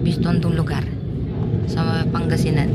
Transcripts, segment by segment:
Orbiston tong lugar. Sa Pangasinan.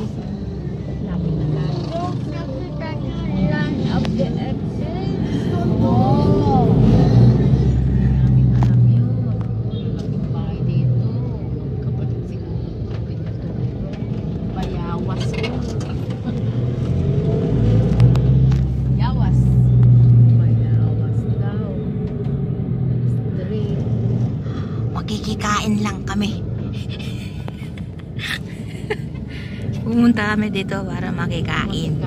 Lapit na lang. Oh. Pumunta kami dito para makikain.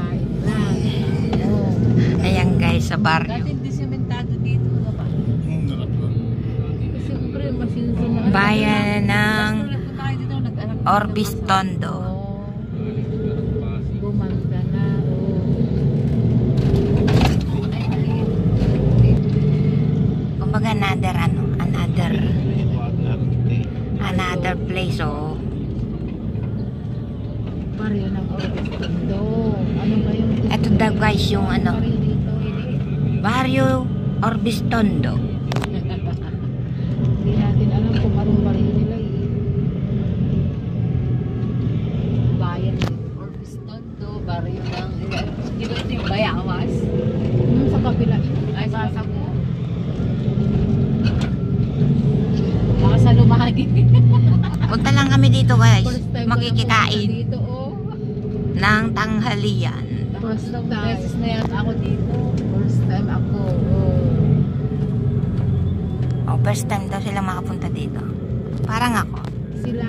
Ayan guys, sa baryo. Dati hindi sementado dito. Ba? Kasi siyempre, masinsin na. Bayan ng Orbistondo. Oh. Kumbaga another ano, another another place oh. Baryo ng Orbistondo. Ano ba yung Ito daw guys yung ano. Barrio Orbistondo. Hindi natin alam kung anong baryo nila eh. Bayan Orbistondo, baryo ng... Di ba ito yung Bayawas? Hmm, sa kabila. Ay, sa mo. Baka sa lumagi. Punta lang kami dito guys, pumunta Dito, oh. Ng tanghalian. First time. beses na yan ako dito. First time ako. Oh, first time daw sila makapunta dito. Parang ako. Sila,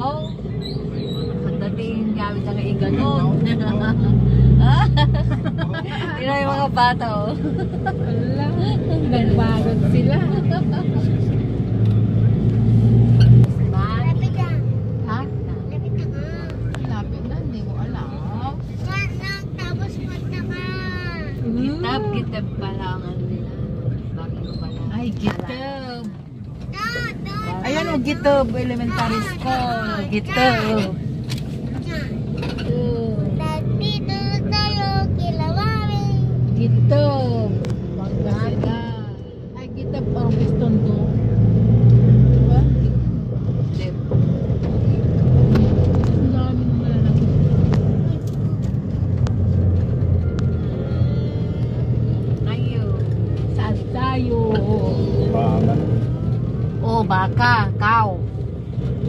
Wow. Pagdating gamit ang iganon. Yun yung mga bata, oh. Alam, nagbagot sila. Gitob Elementary School. Gitob. Nandito tayo kila mami. Gitob. Ay, Gitob Ormiston doon.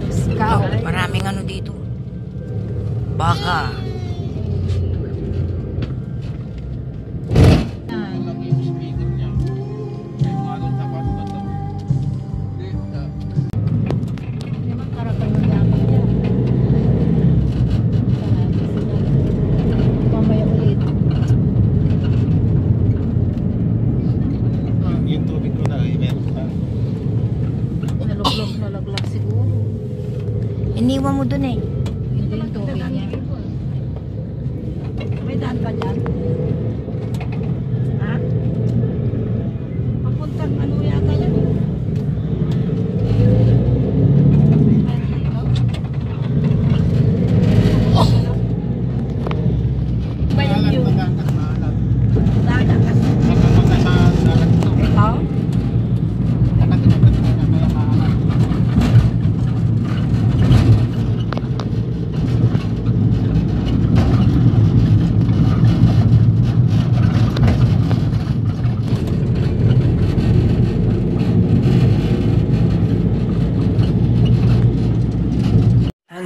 Scout. Maraming ano dito. Baka. Nalaglag, nalaglag siguro. Iniwan mo dun eh. Hindi, ito. May daan ka dyan.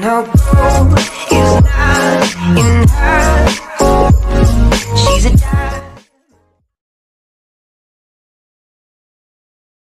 help